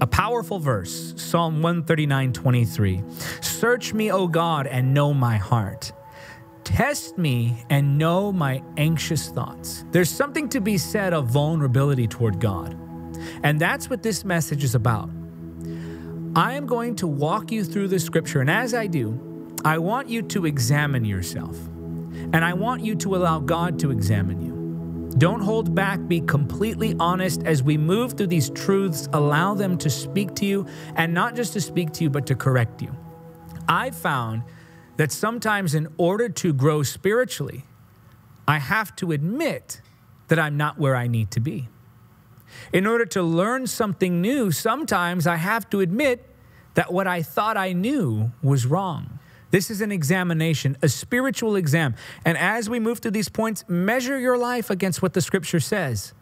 A powerful verse, Psalm 139 23. Search me, O God, and know my heart. Test me and know my anxious thoughts. There's something to be said of vulnerability toward God. And that's what this message is about. I am going to walk you through the scripture, and as I do, I want you to examine yourself. And I want you to allow God to examine you. Don't hold back. Be completely honest as we move through these truths. Allow them to speak to you, and not just to speak to you, but to correct you. I found that sometimes, in order to grow spiritually, I have to admit that I'm not where I need to be. In order to learn something new, sometimes I have to admit that what I thought I knew was wrong. This is an examination, a spiritual exam. And as we move through these points, measure your life against what the scripture says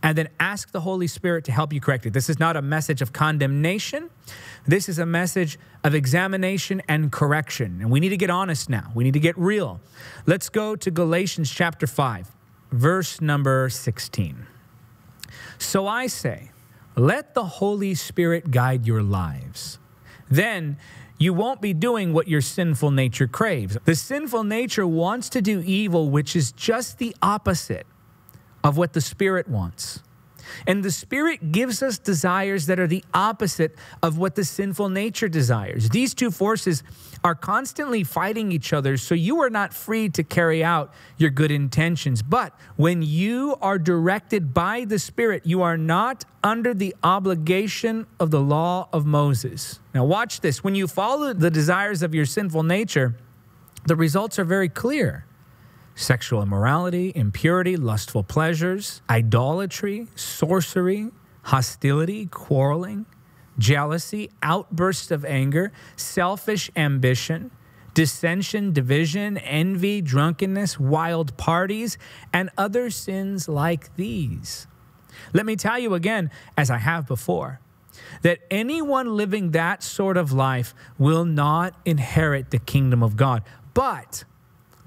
and then ask the Holy Spirit to help you correct it. This is not a message of condemnation. This is a message of examination and correction. And we need to get honest now. We need to get real. Let's go to Galatians chapter 5, verse number 16. So I say, let the Holy Spirit guide your lives. Then you won't be doing what your sinful nature craves. The sinful nature wants to do evil, which is just the opposite of what the Spirit wants. And the Spirit gives us desires that are the opposite of what the sinful nature desires. These two forces are constantly fighting each other, so you are not free to carry out your good intentions. But when you are directed by the Spirit, you are not under the obligation of the law of Moses. Now, watch this. When you follow the desires of your sinful nature, the results are very clear sexual immorality, impurity, lustful pleasures, idolatry, sorcery, hostility, quarreling, jealousy, outbursts of anger, selfish ambition, dissension, division, envy, drunkenness, wild parties, and other sins like these. Let me tell you again, as I have before, that anyone living that sort of life will not inherit the kingdom of God. But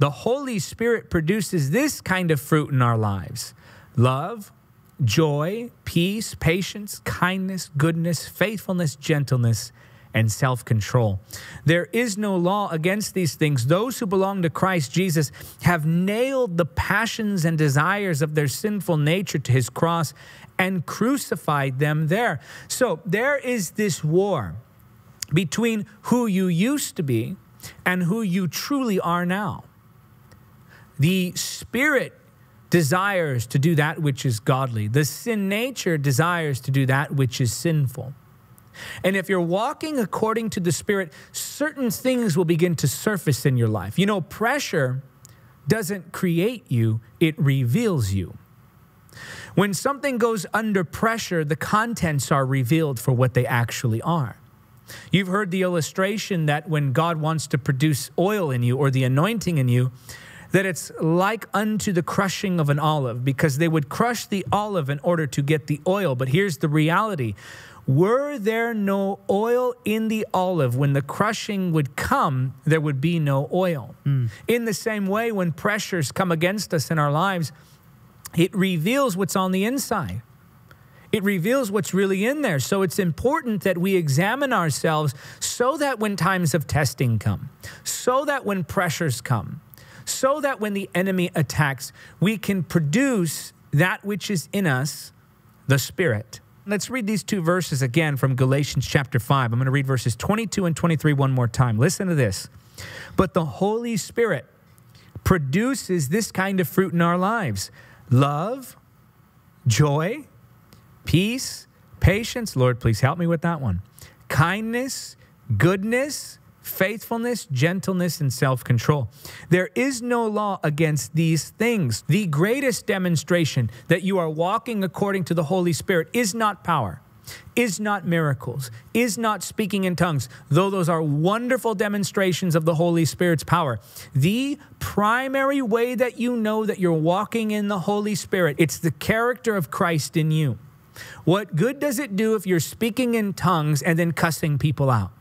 the Holy Spirit produces this kind of fruit in our lives love, joy, peace, patience, kindness, goodness, faithfulness, gentleness, and self control. There is no law against these things. Those who belong to Christ Jesus have nailed the passions and desires of their sinful nature to his cross and crucified them there. So there is this war between who you used to be and who you truly are now. The spirit desires to do that which is godly, the sin nature desires to do that which is sinful. And if you're walking according to the Spirit, certain things will begin to surface in your life. You know, pressure doesn't create you, it reveals you. When something goes under pressure, the contents are revealed for what they actually are. You've heard the illustration that when God wants to produce oil in you or the anointing in you, that it's like unto the crushing of an olive, because they would crush the olive in order to get the oil. But here's the reality were there no oil in the olive, when the crushing would come, there would be no oil. Mm. In the same way, when pressures come against us in our lives, it reveals what's on the inside. It reveals what's really in there. So it's important that we examine ourselves so that when times of testing come, so that when pressures come, so that when the enemy attacks, we can produce that which is in us, the Spirit. Let's read these two verses again from Galatians chapter 5. I'm going to read verses 22 and 23 one more time. Listen to this. But the Holy Spirit produces this kind of fruit in our lives love, joy, peace, patience. Lord, please help me with that one. Kindness, goodness, faithfulness, gentleness, and self control. There is no law against these things. The greatest demonstration that you are walking according to the Holy Spirit is not power. Is not miracles, is not speaking in tongues, though those are wonderful demonstrations of the Holy Spirit's power. The primary way that you know that you're walking in the Holy Spirit, it's the character of Christ in you. What good does it do if you're speaking in tongues and then cussing people out?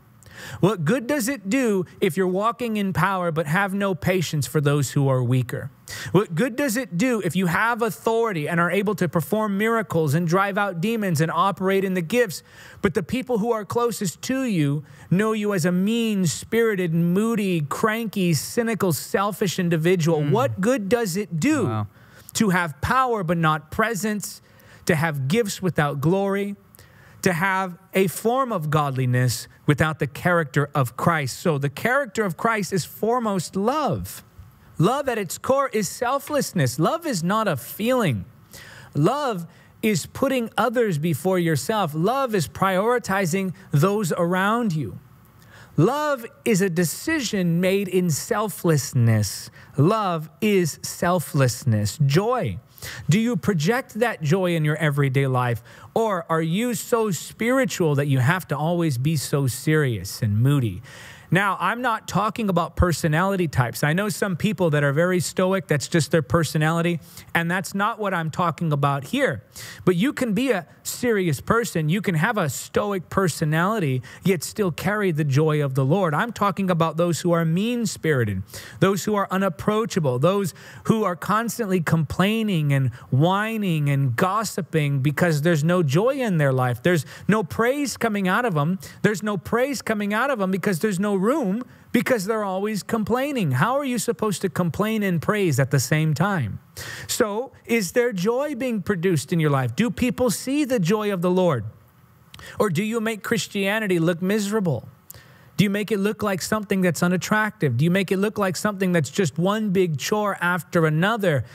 What good does it do if you're walking in power but have no patience for those who are weaker? What good does it do if you have authority and are able to perform miracles and drive out demons and operate in the gifts, but the people who are closest to you know you as a mean spirited, moody, cranky, cynical, selfish individual? Mm. What good does it do wow. to have power but not presence, to have gifts without glory? To have a form of godliness without the character of Christ. So, the character of Christ is foremost love. Love at its core is selflessness. Love is not a feeling. Love is putting others before yourself. Love is prioritizing those around you. Love is a decision made in selflessness. Love is selflessness. Joy. Do you project that joy in your everyday life? Or are you so spiritual that you have to always be so serious and moody? Now, I'm not talking about personality types. I know some people that are very stoic, that's just their personality, and that's not what I'm talking about here. But you can be a serious person, you can have a stoic personality, yet still carry the joy of the Lord. I'm talking about those who are mean spirited, those who are unapproachable, those who are constantly complaining and whining and gossiping because there's no joy in their life. There's no praise coming out of them. There's no praise coming out of them because there's no room because they're always complaining. How are you supposed to complain and praise at the same time? So, is there joy being produced in your life? Do people see the joy of the Lord? Or do you make Christianity look miserable? Do you make it look like something that's unattractive? Do you make it look like something that's just one big chore after another?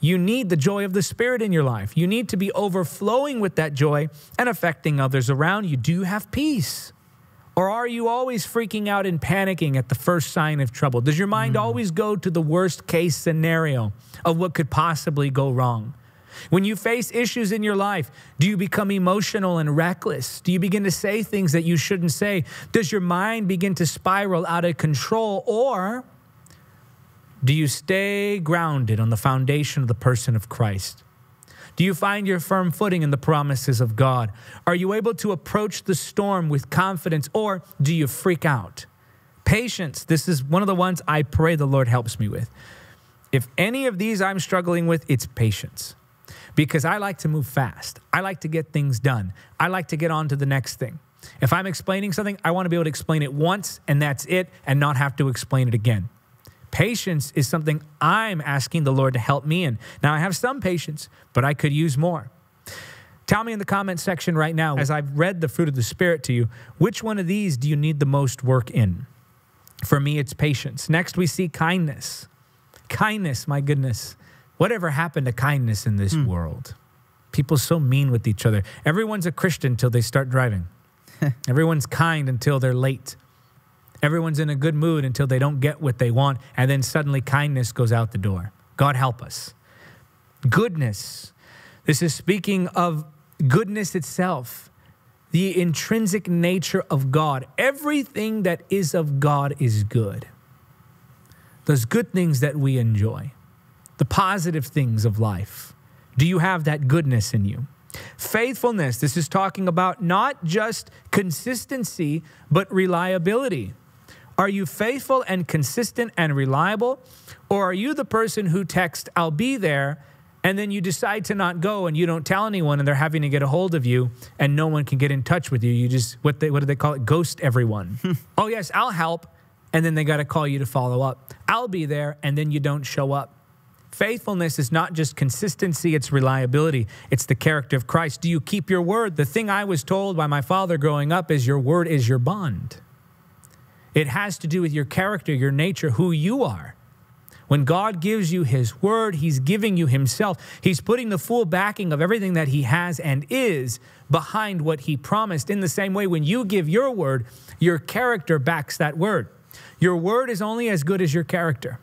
You need the joy of the Spirit in your life. You need to be overflowing with that joy and affecting others around you. Do you have peace? Or are you always freaking out and panicking at the first sign of trouble? Does your mind mm. always go to the worst case scenario of what could possibly go wrong? When you face issues in your life, do you become emotional and reckless? Do you begin to say things that you shouldn't say? Does your mind begin to spiral out of control? Or do you stay grounded on the foundation of the person of Christ? Do you find your firm footing in the promises of God? Are you able to approach the storm with confidence or do you freak out? Patience, this is one of the ones I pray the Lord helps me with. If any of these I'm struggling with, it's patience because I like to move fast. I like to get things done. I like to get on to the next thing. If I'm explaining something, I want to be able to explain it once and that's it and not have to explain it again. Patience is something I'm asking the Lord to help me in. Now, I have some patience, but I could use more. Tell me in the comment section right now, as I've read the fruit of the Spirit to you, which one of these do you need the most work in? For me, it's patience. Next, we see kindness. Kindness, my goodness. Whatever happened to kindness in this hmm. world? People so mean with each other. Everyone's a Christian until they start driving. Everyone's kind until they're late. Everyone's in a good mood until they don't get what they want, and then suddenly kindness goes out the door. God help us. Goodness. This is speaking of goodness itself, the intrinsic nature of God. Everything that is of God is good. Those good things that we enjoy, the positive things of life. Do you have that goodness in you? Faithfulness, this is talking about not just consistency, but reliability. Are you faithful and consistent and reliable? Or are you the person who texts, I'll be there, and then you decide to not go and you don't tell anyone and they're having to get a hold of you and no one can get in touch with you? You just, what, they, what do they call it? Ghost everyone. oh, yes, I'll help. And then they got to call you to follow up. I'll be there, and then you don't show up. Faithfulness is not just consistency, it's reliability. It's the character of Christ. Do you keep your word? The thing I was told by my father growing up is your word is your bond. It has to do with your character, your nature, who you are. When God gives you His word, He's giving you Himself. He's putting the full backing of everything that He has and is behind what He promised. In the same way, when you give your word, your character backs that word. Your word is only as good as your character.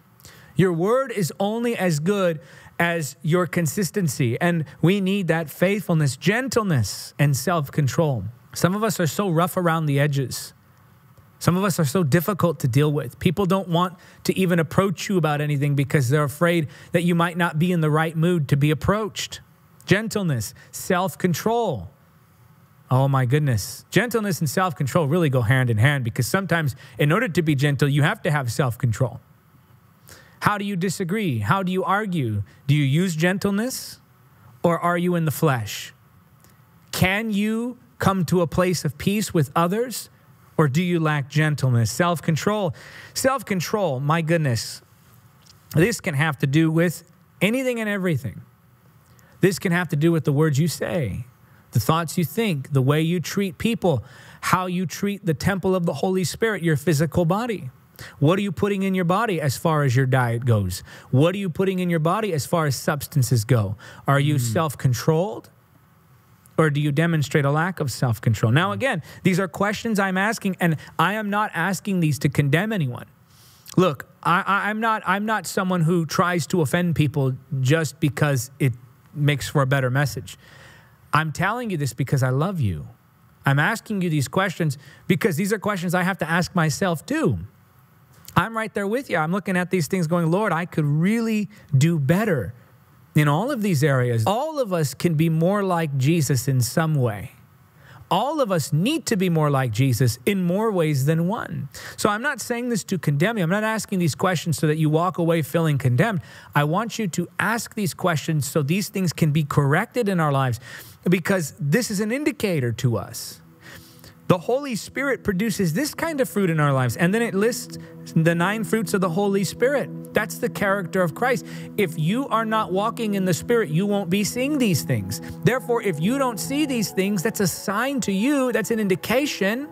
Your word is only as good as your consistency. And we need that faithfulness, gentleness, and self control. Some of us are so rough around the edges. Some of us are so difficult to deal with. People don't want to even approach you about anything because they're afraid that you might not be in the right mood to be approached. Gentleness, self control. Oh my goodness. Gentleness and self control really go hand in hand because sometimes, in order to be gentle, you have to have self control. How do you disagree? How do you argue? Do you use gentleness or are you in the flesh? Can you come to a place of peace with others or do you lack gentleness? Self control. Self control, my goodness, this can have to do with anything and everything. This can have to do with the words you say, the thoughts you think, the way you treat people, how you treat the temple of the Holy Spirit, your physical body. What are you putting in your body as far as your diet goes? What are you putting in your body as far as substances go? Are you mm. self controlled? Or do you demonstrate a lack of self control? Now, hmm. again, these are questions I'm asking, and I am not asking these to condemn anyone. Look, I, am not, I'm not someone who tries to offend people just because it makes for a better message. I'm telling you this because I love you. I'm asking you these questions because these are questions I have to ask myself too. I'm right there with you. I'm looking at these things going, Lord, I could really do better in all of these areas. All of us can be more like Jesus in some way. All of us need to be more like Jesus in more ways than one. So I'm not saying this to condemn you. I'm not asking these questions so that you walk away feeling condemned. I want you to ask these questions so these things can be corrected in our lives because this is an indicator to us the Holy Spirit produces this kind of fruit in our lives. And then it lists the nine fruits of the Holy Spirit. That's the character of Christ. If you are not walking in the Spirit, you won't be seeing these things. Therefore, if you don't see these things, that's a sign to you, that's an indication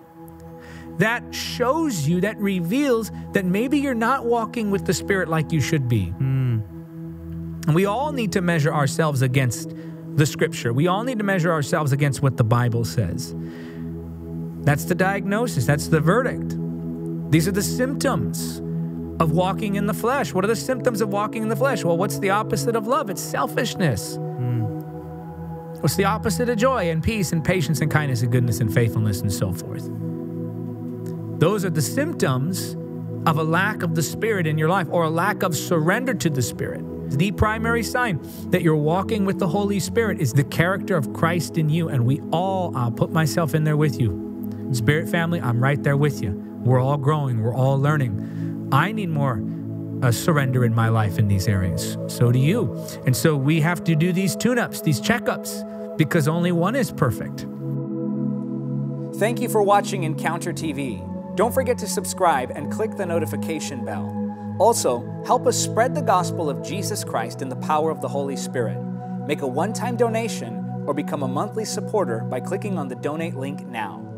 that shows you, that reveals that maybe you're not walking with the Spirit like you should be. Mm. And we all need to measure ourselves against the Scripture. We all need to measure ourselves against what the Bible says. That's the diagnosis, that's the verdict. These are the symptoms of walking in the flesh. What are the symptoms of walking in the flesh? Well, what's the opposite of love? It's selfishness. Mm. What's the opposite of joy and peace and patience and kindness and goodness and faithfulness and so forth? Those are the symptoms of a lack of the Spirit in your life or a lack of surrender to the Spirit. The primary sign that you're walking with the Holy Spirit is the character of Christ in you. And we all, I'll put myself in there with you Spirit family, I'm right there with you. We're all growing, we're all learning. I need more uh, surrender in my life in these areas. So do you. And so we have to do these tune ups, these checkups, because only one is perfect. Thank you for watching Encounter TV. Don't forget to subscribe and click the notification bell. Also, help us spread the gospel of Jesus Christ in the power of the Holy Spirit. Make a one time donation or become a monthly supporter by clicking on the donate link now.